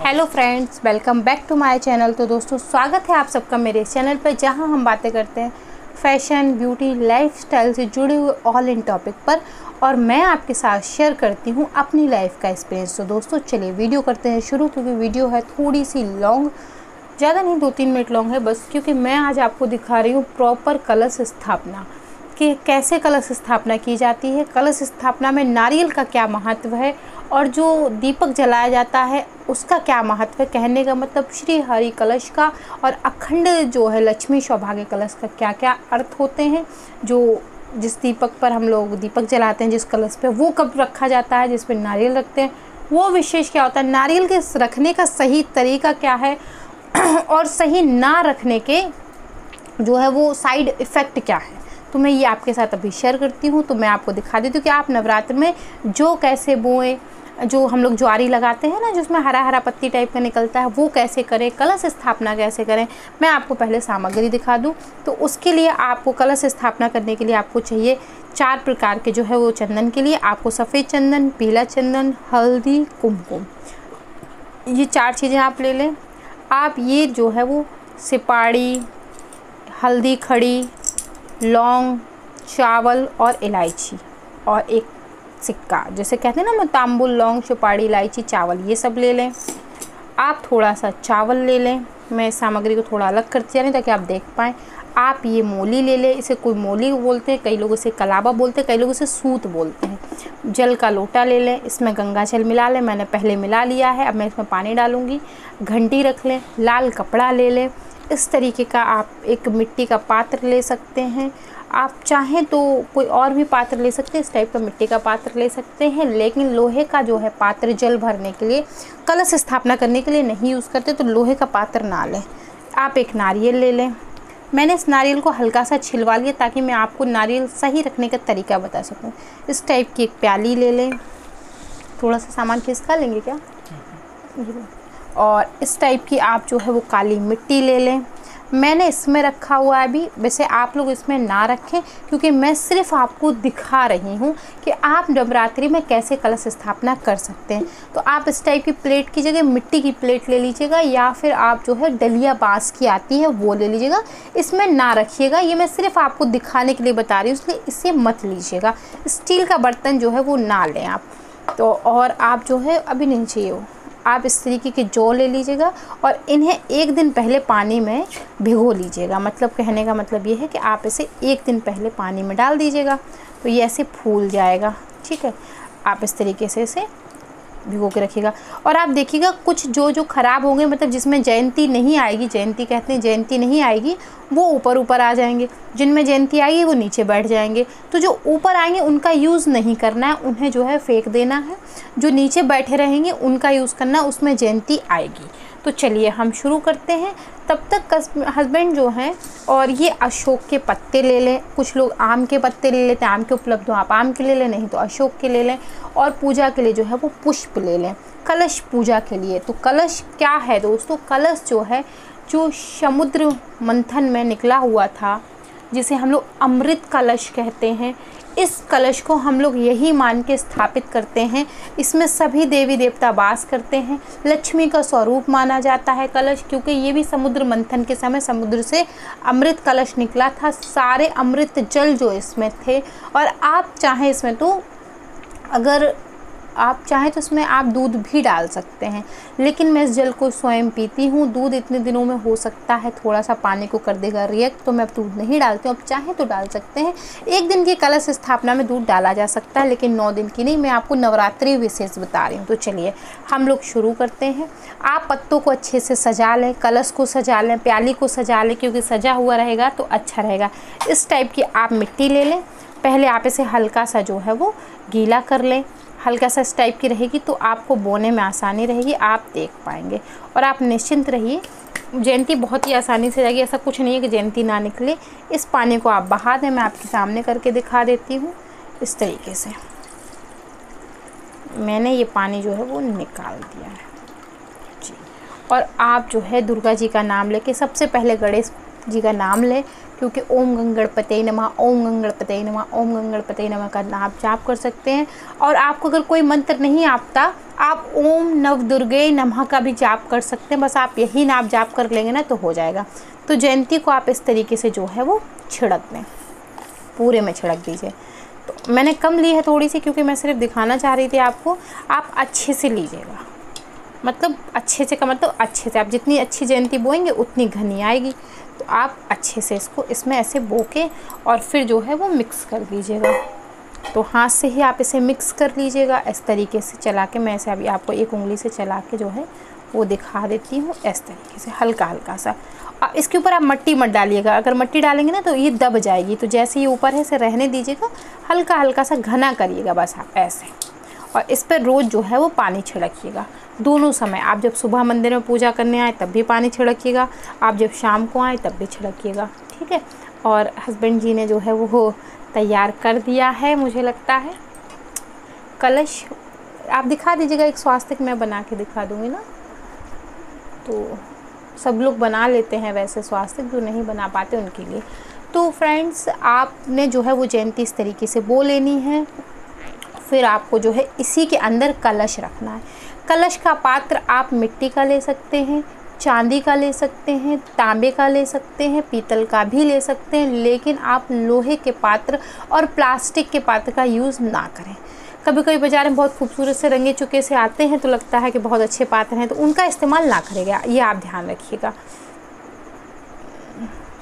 Hello friends welcome back to my channel तो दोस्तों, स्वागत है आप सबका मेरे चैनल पर जहाँ हम बातें करते हैं फ़ैशन ब्यूटी लाइफस्टाइल से जुड़े हुए ऑल इन टॉपिक पर, और मैं आपके साथ शेयर करती हूँ अपनी लाइफ का एक्सपीरियंस तो दोस्तों, चलिए वीडियो करते हैं शुरू, क्योंकि वीडियो है थोड़ी सी लॉन्ग ज़्यादा नहीं दो तीन मिनट लॉन्ग है बस, क्योंकि मैं आज आपको दिखा रही हूँ प्रॉपर कलश स्थापना, कि कैसे कलश स्थापना की जाती है। कलश स्थापना में नारियल का क्या महत्व है और जो दीपक जलाया जाता है, उसका क्या महत्व है? कहने का मतलब श्री हरि कलश का और अखंड जो है लक्ष्मी सौभाग्य कलश का क्या क्या अर्थ होते हैं? जो जिस दीपक पर हम लोग दीपक जलाते हैं, जिस कलश पे, वो कब रखा जाता है, जिस पर नारियल रखते हैं? वो विशेष क्या होता है? नारियल के रखने का सही तरीका क्या है? और सही ना रखने के जो है वो साइड इफ़ेक्ट क्या है? तो मैं ये आपके साथ अभी शेयर करती हूँ तो मैं आपको दिखा देती हूँ कि आप नवरात्र में जो कैसे बोएँ जो हम लोग ज्वारी लगाते हैं ना, जिसमें हरा हरा पत्ती टाइप का निकलता है, वो कैसे करें? कलश स्थापना कैसे करें? मैं आपको पहले सामग्री दिखा दूँ। तो उसके लिए आपको कलश स्थापना करने के लिए आपको चाहिए चार प्रकार के जो है वो चंदन के लिए। आपको सफ़ेद चंदन, पीला चंदन, हल्दी, कुमकुम। ये चार चीज़ें आप ले लें। आप ये जो है वो सिपाड़ी, हल्दी खड़ी, लौंग, चावल और इलायची और एक सिक्का, जैसे कहते हैं ना मैं तांबुल लौंग सुपाड़ी इलायची, चावल, ये सब ले लें। आप थोड़ा सा चावल ले लें। मैं सामग्री को थोड़ा अलग करती जा रही ताकि आप देख पाएँ। आप ये मोली ले लें। इसे कोई मोली बोलते हैं, कई लोग इसे कलाबा बोलते हैं, कई लोग इसे सूत बोलते हैं। जल का लोटा ले लें। इसमें गंगा जल मिला लें। मैंने पहले मिला लिया है। अब मैं इसमें पानी डालूँगी। घंटी रख लें। लाल कपड़ा ले लें। इस तरीके का आप एक मिट्टी का पात्र ले सकते हैं। आप चाहें तो कोई और भी पात्र ले सकते हैं इस टाइप का मिट्टी का पात्र ले सकते हैं लेकिन लोहे का जो है पात्र जल भरने के लिए कलश स्थापना करने के लिए नहीं यूज़ करते तो लोहे का पात्र ना लें। आप एक नारियल ले लें। मैंने इस नारियल को हल्का सा छिलवा लिया ताकि मैं आपको नारियल सही रखने का तरीका बता सकूँ। इस टाइप की एक प्याली ले लें। थोड़ा सा सामान खिसका लेंगे क्या? और इस टाइप की आप जो है वो काली मिट्टी ले लें। मैंने इसमें रखा हुआ है अभी। वैसे आप लोग इसमें ना रखें, क्योंकि मैं सिर्फ़ आपको दिखा रही हूँ कि आप नवरात्रि में कैसे कलश स्थापना कर सकते हैं। तो आप इस टाइप की प्लेट की जगह मिट्टी की प्लेट ले लीजिएगा, या फिर आप जो है डलिया बाँस की आती है वो ले लीजिएगा। इसमें ना रखिएगा, ये मैं सिर्फ़ आपको दिखाने के लिए बता रही हूँ, इसलिए इसे मत लीजिएगा। स्टील का बर्तन जो है वो ना लें आप। तो और आप जो है, अभी नहीं चाहिए वो। आप इस तरीके के जौ ले लीजिएगा और इन्हें एक दिन पहले पानी में भिगो लीजिएगा। मतलब कहने का मतलब ये है कि आप इसे एक दिन पहले पानी में डाल दीजिएगा तो ये ऐसे फूल जाएगा। ठीक है? आप इस तरीके से इसे भिगो के रखिएगा और आप देखिएगा, कुछ जो जो ख़राब होंगे मतलब जिसमें जयंती नहीं आएगी, जयंती कहते हैं, जयंती नहीं आएगी, वो ऊपर ऊपर आ जाएँगे। जिनमें जयंती आएगी, वो नीचे बैठ जाएँगे। तो जो ऊपर आएँगे, उनका यूज़ नहीं करना है, उन्हें जो है फेंक देना है। जो नीचे बैठे रहेंगे, उनका यूज़ करना उसमें जयंती आएगी। तो चलिए हम शुरू करते हैं। तब तक हस्बैंड जो हैं और ये अशोक के पत्ते ले लें। कुछ लोग आम के पत्ते ले लेते हैं, आम के उपलब्ध हो आप आम के ले लें, नहीं तो अशोक के ले लें और पूजा के लिए जो है वो पुष्प ले लें। कलश पूजा के लिए। तो कलश क्या है दोस्तों? कलश जो है, जो समुद्र मंथन में निकला हुआ था, जिसे हम लोग अमृत कलश कहते हैं। इस कलश को हम लोग यही मान के स्थापित करते हैं। इसमें सभी देवी देवता वास करते हैं। लक्ष्मी का स्वरूप माना जाता है कलश, क्योंकि ये भी समुद्र मंथन के समय समुद्र से अमृत कलश निकला था। सारे अमृत जल जो इसमें थे, और आप चाहें इसमें तो अगर आप चाहें तो इसमें आप दूध भी डाल सकते हैं। लेकिन मैं इस जल को स्वयं पीती हूँ, दूध इतने दिनों में हो सकता है थोड़ा सा पानी को कर देगा रिएक्ट तो मैं अब दूध नहीं डालती हूँ। अब चाहें तो डाल सकते हैं। एक दिन की कलश स्थापना में दूध डाला जा सकता है, लेकिन नौ दिन की नहीं, मैं आपको नवरात्रि विशेष बता रही हूँ। तो चलिए, हम लोग शुरू करते हैं। आप पत्तों को अच्छे से सजा लें, कलश को सजा लें, प्याली को सजा लें, क्योंकि सजा हुआ रहेगा तो अच्छा रहेगा। इस टाइप की आप मिट्टी ले लें। पहले आप इसे हल्का सा जो है वो गीला कर लें। हल्का सा इस टाइप की रहेगी तो आपको बोने में आसानी रहेगी, आप देख पाएँगे। और आप निश्चिंत रहिए, जयंती बहुत ही आसानी से जाएगी, ऐसा कुछ नहीं है कि जयंती ना निकले। इस पानी को आप बहा दें, मैं आपके सामने करके दिखा देती हूँ इस तरीके से। मैंने ये पानी जो है वो निकाल दिया है। जी। और आप जो है दुर्गा जी का नाम लेके, सबसे पहले गणेश जी का नाम लें क्योंकि ओम गंगणपते नमः, ओम गंगणपते नमः, ओम गंगणपते नमः का आप जाप कर सकते हैं। और आपको अगर कोई मंत्र नहीं आता आप ओम नव दुर्गे नमः का भी जाप कर सकते हैं। बस आप यही नाप जाप कर लेंगे ना तो हो जाएगा। तो जयंती को आप इस तरीके से जो है वो छिड़क दें। पूरे में छिड़क दीजिए। तो मैंने कम ली है थोड़ी सी क्योंकि मैं सिर्फ़ दिखाना चाह रही थी आपको। आप अच्छे से लीजिएगा। मतलब अच्छे से का मतलब अच्छे से। आप जितनी अच्छी जयंती बोएँगे, उतनी घनी आएगी। तो आप अच्छे से इसको इसमें ऐसे बो के और फिर जो है वो मिक्स कर दीजिएगा तो हाथ से ही आप इसे मिक्स कर लीजिएगा। इस तरीके से चला के मैं ऐसे अभी आपको एक उंगली से चला के जो है वो दिखा देती हूँ इस तरीके से, हल्का हल्का सा। अब इसके ऊपर आप मट्टी मत डालिएगा। अगर मट्टी डालेंगे ना तो ये दब जाएगी। तो जैसे ये ऊपर है इसे रहने दीजिएगा। हल्का हल्का सा घना करिएगा बस आप ऐसे। और इस पर रोज़ जो है वो पानी छिड़किएगा। दोनों समय। आप जब सुबह मंदिर में पूजा करने आए, तब भी पानी छिड़किएगा। आप जब शाम को आए, तब भी छिड़किएगा। ठीक है? और हस्बैंड जी ने जो है वो तैयार कर दिया है, मुझे लगता है। कलश, आप दिखा दीजिएगा, एक स्वास्थ्य मैं बना के दिखा दूँगी ना। तो सब लोग बना लेते हैं वैसे स्वास्थ्य जो नहीं बना पाते उनके लिए। तो फ्रेंड्स आपने जो है वो जयंती इस तरीके से बो लेनी है। फिर आपको जो है इसी के अंदर कलश रखना है। कलश का पात्र आप मिट्टी का ले सकते हैं, चांदी का ले सकते हैं, तांबे का ले सकते हैं, पीतल का भी ले सकते हैं, लेकिन आप लोहे के पात्र और प्लास्टिक के पात्र का यूज़ ना करें। कभी कभी बाज़ार में बहुत खूबसूरत से रंगे चुके से आते हैं तो लगता है कि बहुत अच्छे पात्र हैं तो उनका इस्तेमाल ना करेगा ये आप ध्यान रखिएगा।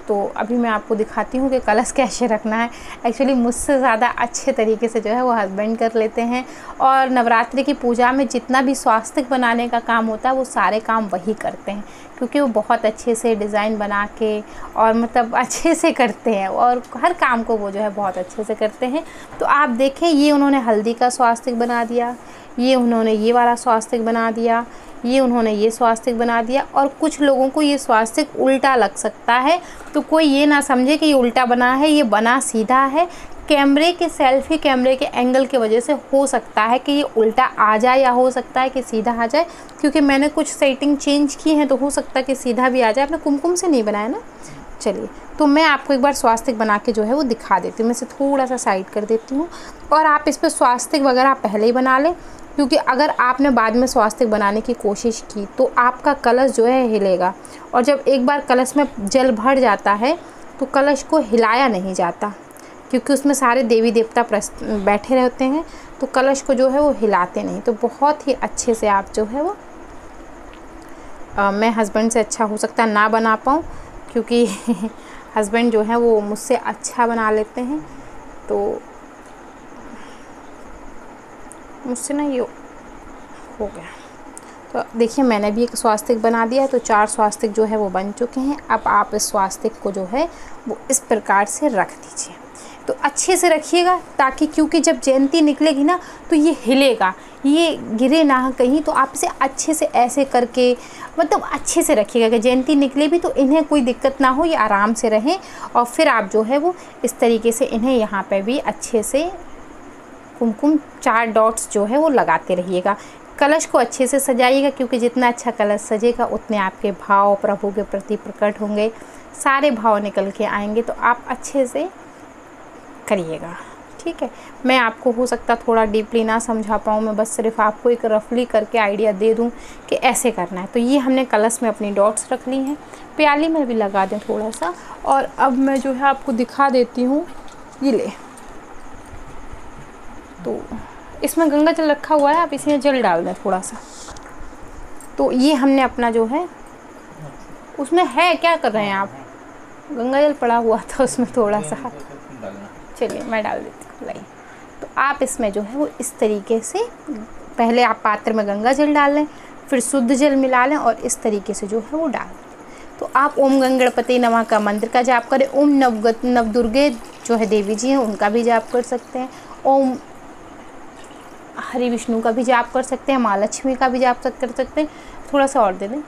तो अभी मैं आपको दिखाती हूँ कि कलश कैसे रखना है। एक्चुअली मुझसे ज़्यादा अच्छे तरीके से जो है वो हस्बैंड कर लेते हैं और नवरात्रि की पूजा में जितना भी स्वास्तिक बनाने का काम होता है, वो सारे काम वही करते हैं, क्योंकि वो बहुत अच्छे से डिज़ाइन बना के और मतलब अच्छे से करते हैं और हर काम को वो जो है बहुत अच्छे से करते हैं। तो आप देखें, ये उन्होंने हल्दी का स्वास्तिक बना दिया, ये उन्होंने ये वाला स्वास्तिक बना दिया ये उन्होंने ये स्वास्तिक बना दिया और कुछ लोगों को ये स्वास्तिक उल्टा लग सकता है। तो कोई ये ना समझे कि ये उल्टा बना है, ये बना सीधा है। कैमरे के, सेल्फी कैमरे के एंगल की वजह से हो सकता है कि ये उल्टा आ जाए या हो सकता है कि सीधा आ जाए। क्योंकि मैंने कुछ सेटिंग चेंज की है तो हो सकता है कि सीधा भी आ जाए। आपने कुमकुम से नहीं बनाया ना? चलिए तो मैं आपको एक बार स्वास्तिक बना के जो है वो दिखा देती हूँ। मैं इसे थोड़ा सा साइड कर देती हूँ। और आप इस पर स्वास्तिक वगैरह पहले ही बना लें। क्योंकि अगर आपने बाद में स्वास्थ्य बनाने की कोशिश की तो आपका कलश जो है हिलेगा। और जब एक बार कलश में जल भर जाता है तो कलश को हिलाया नहीं जाता क्योंकि उसमें सारे देवी देवता बैठे रहते हैं तो कलश को जो है वो हिलाते नहीं। तो बहुत ही अच्छे से आप जो है वो आ, मैं हस्बैंड से अच्छा हो सकता ना बना पाऊँ क्योंकि हस्बैंड जो है वो मुझसे अच्छा बना लेते हैं तो मुझसे ना ये हो गया। तो देखिए, मैंने भी एक स्वास्तिक बना दिया है तो चार स्वास्तिक जो है वो बन चुके हैं। अब आप इस स्वास्तिक को जो है वो इस प्रकार से रख दीजिए। तो अच्छे से रखिएगा ताकि क्योंकि जब जयंती निकलेगी ना तो ये हिलेगा, ये गिरे ना कहीं तो आप इसे अच्छे से ऐसे करके मतलब अच्छे से रखिएगा। कि जयंती निकले भी तो इन्हें कोई दिक्कत ना हो, ये आराम से रहें और फिर आप जो है वो इस तरीके से इन्हें यहाँ पे भी अच्छे से कुमकुम चार डॉट्स जो है वो लगाते रहिएगा। कलश को अच्छे से सजाइएगा क्योंकि जितना अच्छा कलश सजेगा, उतने आपके भाव प्रभु के प्रति प्रकट होंगे। सारे भाव निकल के आएँगे तो आप अच्छे से करिएगा। ठीक है? मैं आपको हो सकता थोड़ा डीपली ना समझा पाऊँ, मैं बस सिर्फ़ आपको एक रफली करके आइडिया दे दूँ कि ऐसे करना है। तो ये हमने कलश में अपनी डॉट्स रख ली हैं। प्याली में भी लगा दें थोड़ा सा। और अब मैं जो है आपको दिखा देती हूँ। ये ले। तो इसमें गंगा जल रखा हुआ है, आप इसमें जल डाल दें थोड़ा सा तो ये हमने अपना जो है, उसमें है, क्या कर रहे हैं आप? गंगा जल पड़ा हुआ था उसमें थोड़ा सा चलिए, मैं डाल देती हूँ, लाइए। तो आप इसमें जो है, वो इस तरीके से पहले आप पात्र में गंगा जल डाल लें, फिर शुद्ध जल मिला लें और इस तरीके से जो है, वो डाल तो आप ओम गंगणपति नमा का मंत्र का जाप करें, ओम नवगत, नवदुर्गे जो है देवी जी हैं, उनका भी जाप कर सकते हैं, ओम हरि विष्णु का भी जाप कर सकते हैं माँ लक्ष्मी का भी जाप कर सकते हैं। थोड़ा सा और दे दें।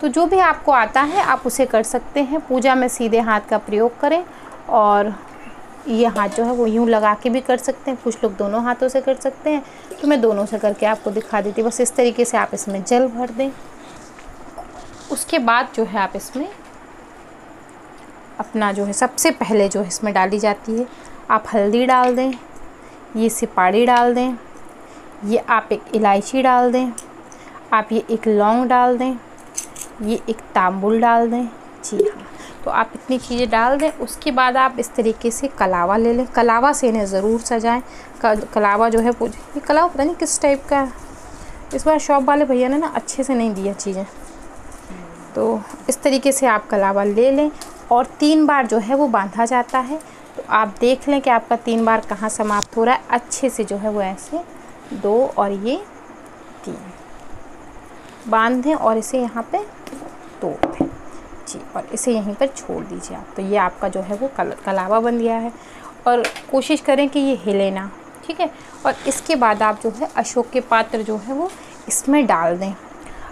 तो जो भी आपको आता है, आप उसे कर सकते हैं। पूजा में सीधे हाथ का प्रयोग करें और ये हाथ जो है, वो यूँ लगा के भी कर सकते हैं। कुछ लोग दोनों हाथों से कर सकते हैं। तो मैं दोनों से करके आपको दिखा देती बस इस तरीके से आप इसमें जल भर दें। उसके बाद जो है, आप इसमें अपना जो है, सबसे पहले जो है, इसमें डाली जाती है। आप हल्दी डाल दें, ये सिपाड़ी डाल दें। ये आप एक इलायची डाल दें, आप ये एक लौंग डाल दें, ये एक तांबुल डाल दें। जी हाँ तो आप इतनी चीज़ें डाल दें, उसके बाद आप इस तरीके से कलावा ले लें। कलावा से इन्हें ज़रूर सजाएँ। कलावा जो है ये कलावा पता नहीं किस टाइप का है। इस बार शॉप वाले भैया ने ना अच्छे से नहीं दिया चीज़ें। तो इस तरीके से आप कलावा ले लें और तीन बार जो है वो बांधा जाता है। तो आप देख लें कि आपका तीन बार कहाँ समाप्त हो रहा है। अच्छे से जो है वो ऐसे दो और ये तीन। बांधें और इसे यहाँ पे तोड़ दें। जी और इसे यहीं पर छोड़ दीजिए आप। तो ये आपका जो है वो कल, कलावा बन गया है। और कोशिश करें कि ये हिले ना ठीक है? और इसके बाद आप जो है अशोक के पात्र जो है वो इसमें डाल दें।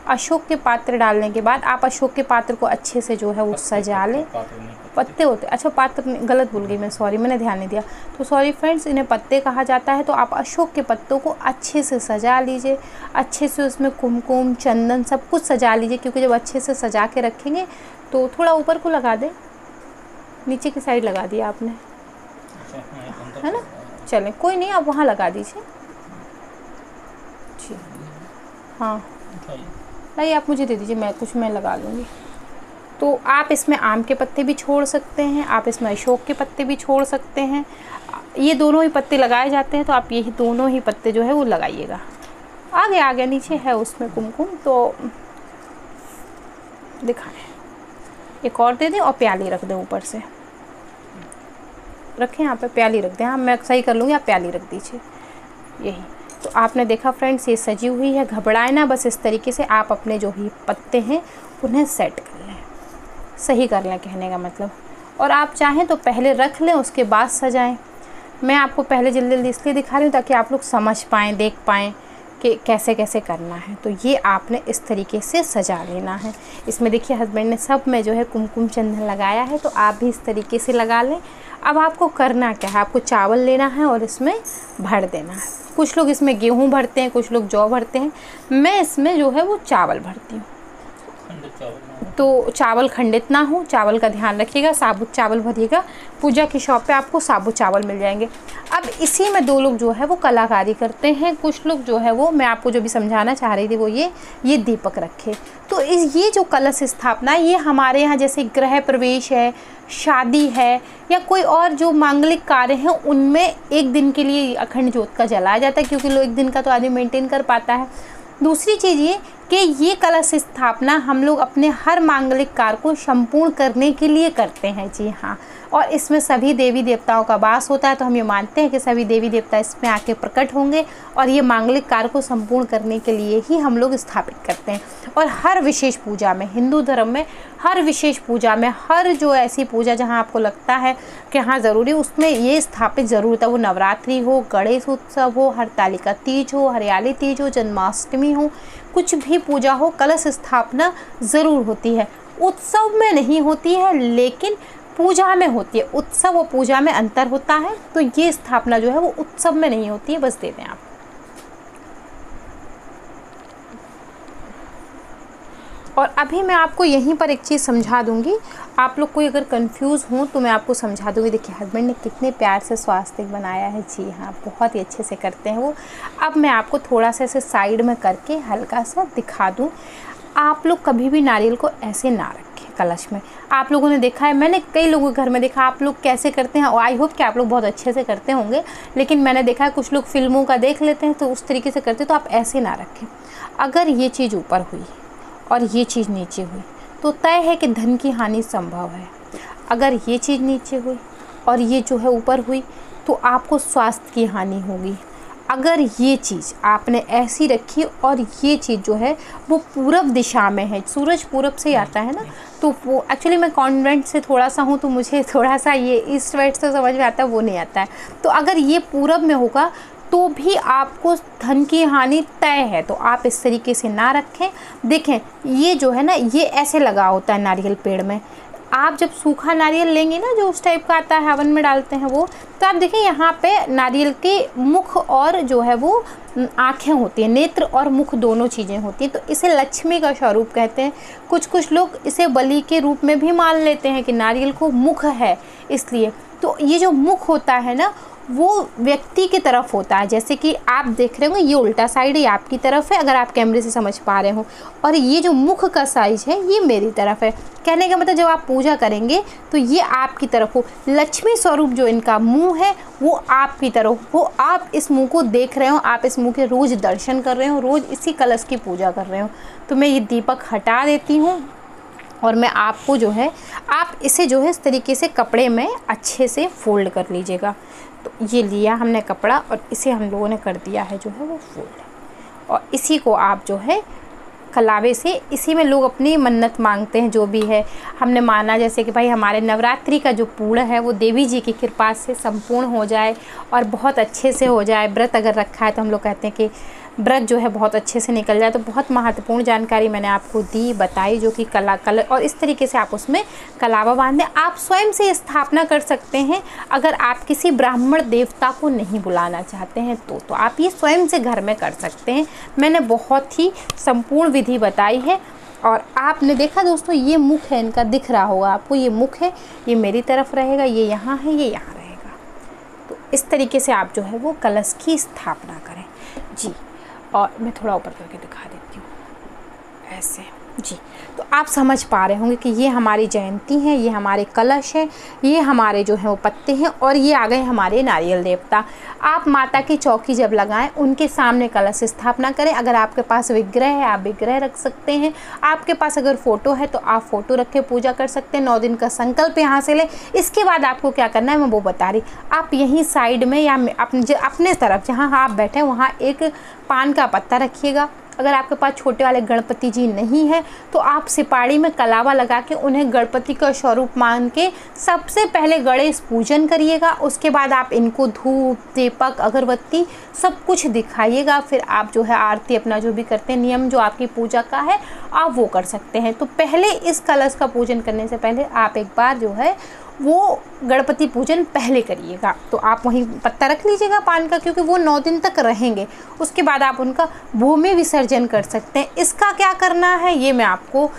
अशोक के पात्र डालने के बाद आप अशोक के पात्र को अच्छे से जो है वो सजा लें। पत्ते होते अच्छा पात्र गलत भूल गई मैं सॉरी मैंने ध्यान नहीं दिया। तो सॉरी फ्रेंड्स इन्हें पत्ते कहा जाता है तो आप अशोक के पत्तों को अच्छे से सजा लीजिए अच्छे से उसमें कुमकुम चंदन सब कुछ सजा लीजिए क्योंकि जब अच्छे से सजा के रखेंगे तो थोड़ा ऊपर को लगा दें नीचे की साइड लगा दिया आपने है ना? चलें कोई नहीं आप वहाँ लगा दीजिए। जी हाँ। नहीं आप मुझे दे दीजिए मैं कुछ मैं लगा लूँगी। तो आप इसमें आम के पत्ते भी छोड़ सकते हैं, आप इसमें अशोक के पत्ते भी छोड़ सकते हैं। ये दोनों ही पत्ते लगाए जाते हैं तो आप यही दोनों ही पत्ते जो है वो लगाइएगा। आगे आगे नीचे है उसमें कुमकुम तो दिखाएँ। एक और दे दें और प्याली रख दें ऊपर से। रखें यहाँ पे प्याली रख दें। हाँ मैं सही कर लूँगी, आप प्याली रख दीजिए। यही। तो आपने देखा फ्रेंड्स, ये सजी हुई है, घबराए ना, बस इस तरीके से आप अपने जो भी पत्ते हैं, उन्हें सेट कर लें। सही कर लें कहने का मतलब। और आप चाहें तो पहले रख लें, उसके बाद सजाएँ। मैं आपको पहले जल्दी जल्दी इसलिए दिखा रही हूँ ताकि आप लोग समझ पाएँ, देख पाएँ कि कैसे कैसे करना है। तो ये आपने इस तरीके से सजा लेना है। इसमें देखिए हस्बैंड ने सब में जो है कुमकुम चंदन लगाया है तो आप भी इस तरीके से लगा लें। अब आपको करना क्या है? आपको चावल लेना है और इसमें भर देना है। कुछ लोग इसमें गेहूँ भरते हैं, कुछ लोग जौ भरते हैं। मैं इसमें जो है वो चावल भरती हूँ। तो चावल खंडित ना हो, चावल का ध्यान रखिएगा, साबुत चावल भरिएगा। पूजा की शॉप पे आपको साबुत चावल मिल जाएँगे। अब इसी में दो लोग जो है वो कलाकारी करते हैं। कुछ लोग जो है वो, मैं आपको जो भी समझाना चाह रही थी वो ये ये दीपक रखे। तो इस, ये जो कलश स्थापना, ये हमारे यहाँ जैसे ग्रह प्रवेश है, शादी है, या कोई और जो मांगलिक कार्य हैं, उनमें एक दिन के लिए अखंड ज्योत का जलाया जाता है, क्योंकि लोग एक दिन का तो आदमी मेंटेन कर पाता है। दूसरी चीज़ ये कि ये कलश स्थापना हम लोग अपने हर मांगलिक कार्य को संपूर्ण करने के लिए करते हैं। जी हाँ। और इसमें सभी देवी देवताओं का वास होता है तो हम ये मानते हैं कि सभी देवी देवता इसमें आके प्रकट होंगे और ये मांगलिक कार्य को संपूर्ण करने के लिए ही हम लोग स्थापित करते हैं। और हर विशेष पूजा में, हिंदू धर्म में हर विशेष पूजा में, हर जो ऐसी पूजा जहाँ आपको लगता है कि हाँ ज़रूरी उसमें ये स्थापित ज़रूर होता है। वो नवरात्रि हो, गणेश उत्सव हो हरतालिका तीज हो, हरियाली तीज हो, जन्माष्टमी हो कुछ भी पूजा हो, कलश स्थापना ज़रूर होती है। उत्सव में नहीं होती है, लेकिन पूजा में होती है। उत्सव और पूजा में अंतर होता है तो ये स्थापना जो है वो उत्सव में नहीं होती है, बस दे दें आप। और अभी मैं आपको यहीं पर एक चीज़ समझा दूँगी। आप लोग कोई अगर कंफ्यूज हों तो मैं आपको समझा दूँगी। देखिए हस्बैंड ने कितने प्यार से स्वास्थ्य बनाया है। जी हाँ बहुत ही अच्छे से करते हैं वो। अब मैं आपको थोड़ा सा ऐसे साइड में करके हल्का सा दिखा दूँ। आप लोग कभी भी नारियल को ऐसे ना रखें कलश में। आप लोगों ने देखा है, मैंने कई लोगों के घर में देखा। आप लोग कैसे करते हैं? आई होप कि आप लोग बहुत अच्छे से करते होंगे, लेकिन मैंने देखा है कुछ लोग फ़िल्मों का देख लेते हैं तो उस तरीके से करते तो आप ऐसे ना रखें। अगर ये चीज़ ऊपर हुई और ये चीज़ नीचे हुई। तो तय है कि धन की हानि संभव है। अगर ये चीज़ नीचे हुई और ये जो है ऊपर हुई तो आपको स्वास्थ्य की हानि होगी। अगर ये चीज़ आपने ऐसी रखी और ये चीज़ जो है, वो पूरब दिशा में है, सूरज पूरब से ही आता है ना तो वो एक्चुअली मैं कॉन्वेंट से थोड़ा सा हूँ तो मुझे थोड़ा सा ये ईस्ट वेस्ट से समझ में आता है, वो नहीं आता है। तो अगर ये पूरब में होगा तो भी आपको धन की हानि तय है। तो आप इस तरीके से ना रखें। देखें, ये जो है ना, ये ऐसे लगा होता है नारियल पेड़ में। आप जब सूखा नारियल लेंगे ना, जो उस टाइप का आता है, हवन में डालते हैं वो तो आप देखें, यहाँ पे नारियल के मुख और जो है वो आँखें होती हैं, नेत्र और मुख दोनों चीज़ें होती हैं। तो इसे लक्ष्मी का स्वरूप कहते हैं। कुछ कुछ लोग इसे बलि के रूप में भी मान लेते हैं कि नारियल को मुख है इसलिए। तो ये जो मुख होता है ना वो व्यक्ति की तरफ़ होता है। जैसे कि आप देख रहे होंगे, ये उल्टा साइड ये आपकी तरफ़ है, अगर आप कैमरे से समझ पा रहे हो। और ये जो मुख का साइज़ है, ये मेरी तरफ़ है। कहने का मतलब जब आप पूजा करेंगे तो ये आपकी तरफ़ हो। लक्ष्मी स्वरूप जो इनका मुँह है, वो आपकी तरफ़ हो। आप इस मुँह को देख रहे हो, आप इस मुँह के रोज़ दर्शन कर रहे हो, रोज़ इसी कलश की पूजा कर रहे हो। तो मैं ये दीपक हटा देती हूँ। और मैं आपको जो है, आप इसे जो है इस तरीके से कपड़े में अच्छे से फोल्ड कर लीजिएगा। तो ये लिया हमने कपड़ा और इसे हम लोगों ने कर दिया है जो है वो फोल्ड। और इसी को आप जो है, कलावे से, इसी में लोग अपनी मन्नत मांगते हैं, जो भी है। हमने माना जैसे कि भाई हमारे नवरात्रि का जो पूर्ण है, वो देवी जी की कृपा से संपूर्ण हो जाए और बहुत अच्छे से हो जाए। व्रत अगर रखा है तो हम लोग कहते हैं कि व्रत जो है बहुत अच्छे से निकल जाए तो बहुत महत्वपूर्ण जानकारी मैंने आपको दी, बताई जो कि कला, कल और इस तरीके से आप उसमें कलावा बांधें। आप स्वयं से स्थापना कर सकते हैं। अगर आप किसी ब्राह्मण देवता को नहीं बुलाना चाहते हैं तो तो आप ये स्वयं से घर में कर सकते हैं। मैंने बहुत ही संपूर्ण विधि बताई है और आपने देखा दोस्तों, ये मुख है, इनका दिख रहा होगा आपको, ये मुख है, ये मेरी तरफ़ रहेगा, ये यहाँ है, ये यहाँ रहेगा। तो इस तरीके से आप जो है वो कलश की स्थापना करें। जी। और मैं थोड़ा ऊपर करके दिखा देती हूँ। ऐसे। जी तो आप समझ पा रहे होंगे कि ये हमारी जयंती है, ये हमारे कलश है, ये हमारे जो हैं वो पत्ते हैं और ये आ गए हमारे नारियल देवता। आप माता की चौकी जब लगाएँ, उनके सामने कलश स्थापना करें। अगर आपके पास विग्रह है, आप विग्रह रख सकते हैं। आपके पास अगर फ़ोटो है तो आप फ़ोटो रख के पूजा कर सकते हैं। नौ दिन का संकल्प यहाँ से लें। इसके बाद आपको क्या करना है, मैं वो बता रही। आप यहीं साइड में या अपने तरफ़, जहाँ आप बैठे वहाँ एक पान का पत्ता रखिएगा। अगर आपके पास छोटे वाले गणपति जी नहीं है तो आप सिपाड़ी में कलावा लगा के उन्हें गणपति का स्वरूप मान के सबसे पहले गणेश पूजन करिएगा, उसके बाद आप इनको धूप, दीपक, अगरबत्ती सब कुछ दिखाइएगा, फिर आप जो है आरती अपना जो भी करते हैं, नियम जो आपकी पूजा का है, आप वो कर सकते हैं। तो पहले इस कलश का पूजन करने से पहले आप एक बार जो है वो गणपति पूजन पहले करिएगा। तो आप वहीं पत्ता रख लीजिएगा पान का, क्योंकि वो नौ दिन तक रहेंगे। उसके बाद आप उनका भूमि विसर्जन कर सकते हैं। इसका क्या करना है, ये मैं आपको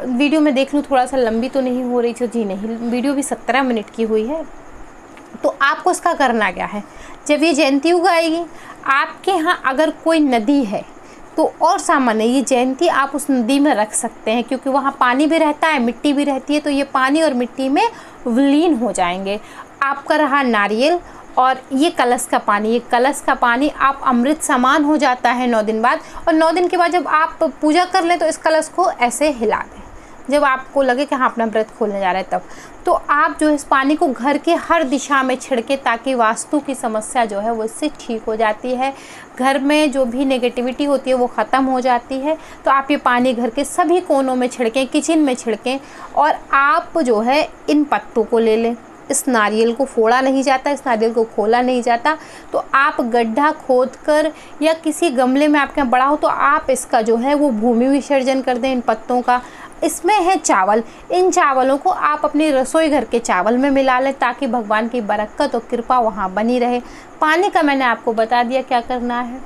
वीडियो में देख लूँ, थोड़ा सा लंबी तो नहीं हो रही थी जी नहीं, वीडियो भी सत्रह मिनट की हुई है। तो आपको इसका करना क्या है? जब ये जयंती उगाएगी, आपके यहाँ अगर कोई नदी है तो और सामान्य ये जयंती आप उस नदी में रख सकते हैं, क्योंकि वहाँ पानी भी रहता है, मिट्टी भी रहती है तो ये पानी और मिट्टी में विलीन हो जाएँगे। आपका रहा नारियल और ये कलश का पानी, ये कलश का पानी आप अमृत समान हो जाता है नौ दिन बाद और नौ दिन के बाद जब आप पूजा कर लें तो इस कलश को ऐसे हिला दें। जब आपको लगे कि हाँ अपना व्रत खोलने जा रहे हैं, तब। तो आप जो है इस पानी को घर के हर दिशा में छिड़के ताकि वास्तु की समस्या जो है वो इससे ठीक हो जाती है। घर में जो भी नेगेटिविटी होती है वो ख़त्म हो जाती है। तो आप ये पानी घर के सभी कोनों में छिड़कें किचन में छिड़कें और आप जो है इन पत्तों को ले लें। इस नारियल को फोड़ा नहीं जाता, इस नारियल को खोला नहीं जाता। तो आप गड्ढा खोद कर या किसी गमले में आपके यहाँ बड़ा हो तो आप इसका जो है वो भूमि विसर्जन कर दें इन पत्तों का। इसमें है चावल। इन चावलों को आप अपने रसोई घर के चावल में मिला लें ताकि भगवान की बरक्कत और कृपा वहाँ बनी रहे। पानी का मैंने आपको बता दिया क्या करना है।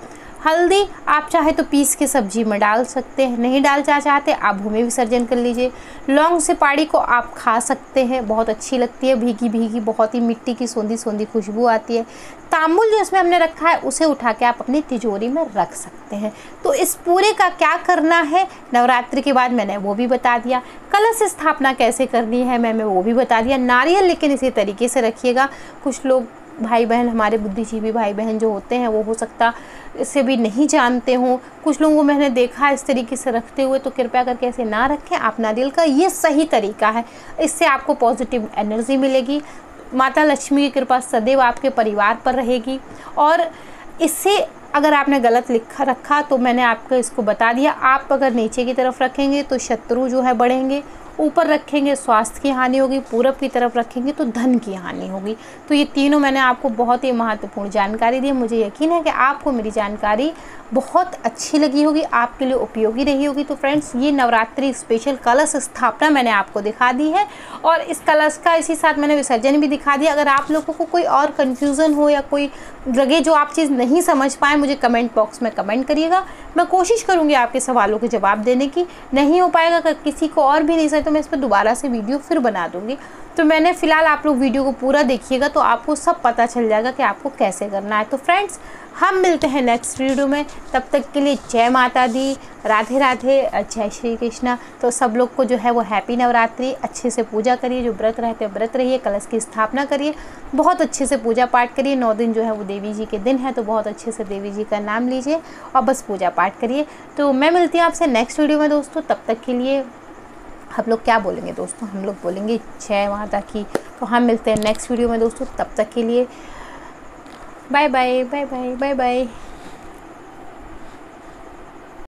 हल्दी, आप चाहे तो पीस के सब्ज़ी में डाल सकते हैं। नहीं डाल जा चाहते, आप भूमि विसर्जन कर लीजिए। लौंग से पाड़ी को आप खा सकते हैं, बहुत अच्छी लगती है। भीगी भीगी बहुत ही मिट्टी की सोंधी सोंधी खुशबू आती है। तांबुल जो इसमें हमने रखा है, उसे उठा के आप अपनी तिजोरी में रख सकते हैं। तो इस पूरे का क्या करना है? नवरात्रि के बाद मैंने वो भी बता दिया। कलश स्थापना कैसे करनी है, मैंने वो भी बता दिया। नारियल लेकिन इसी तरीके से रखिएगा। कुछ लोग भाई बहन हमारे बुद्धिजीवी भाई बहन जो होते हैं, वो हो सकता इसे भी नहीं जानते हों। कुछ लोगों को मैंने देखा इस तरीके से रखते हुए तो कृपया करके ऐसे ना रखें। आप नारियल का ये सही तरीका है। इससे आपको पॉजिटिव एनर्जी मिलेगी। माता लक्ष्मी की कृपा सदैव आपके परिवार पर रहेगी। और इससे अगर आपने गलत लिखा, रखा तो मैंने आपको इसको बता दिया। आप अगर नीचे की तरफ़ रखेंगे तो शत्रु जो है बढ़ेंगे। ऊपर रखेंगे, स्वास्थ्य की हानि होगी, पूरब की तरफ़ रखेंगे तो धन की हानि होगी। तो ये तीनों मैंने आपको बहुत ही महत्वपूर्ण जानकारी दी। मुझे यकीन है कि आपको मेरी जानकारी बहुत अच्छी लगी होगी, आपके लिए उपयोगी रही होगी। तो फ्रेंड्स, ये नवरात्रि स्पेशल कलश स्थापना मैंने आपको दिखा दी है और इस कलश का इसी साथ मैंने विसर्जन भी दिखा दिया। अगर आप लोगों को कोई और कन्फ्यूज़न हो या कोई लगे जो आप चीज़ नहीं समझ पाए, मुझे कमेंट बॉक्स में कमेंट करिएगा। मैं कोशिश करूँगी आपके सवालों के जवाब देने की। नहीं हो पाएगा, अगर किसी को और भी नहीं सही तो मैं इस पर दोबारा से वीडियो फिर बना दूँगी। तो मैंने फ़िलहाल आप लोग वीडियो को पूरा देखिएगा तो आपको सब पता चल जाएगा कि आपको कैसे करना है। तो फ्रेंड्स, हम मिलते हैं नेक्स्ट वीडियो में। तब तक के लिए जय माता दी। राधे राधे, जय श्री कृष्णा। तो सब लोग को जो है वो हैप्पी नवरात्रि। अच्छे से पूजा करिए, जो व्रत रहते हैं व्रत रहिए, कलश की स्थापना करिए। बहुत अच्छे से पूजा पाठ करिए। नौ दिन जो है वो देवी जी के दिन है तो बहुत अच्छे से देवी जी का नाम लीजिए और बस पूजा पाठ करिए। तो मैं मिलती हूँ आपसे नेक्स्ट वीडियो में दोस्तों। तब तक के लिए हम लोग क्या बोलेंगे दोस्तों? हम लोग बोलेंगे जय माता की। तो हम मिलते हैं नेक्स्ट वीडियो में दोस्तों, तब तक के लिए bye bye bye bye bye bye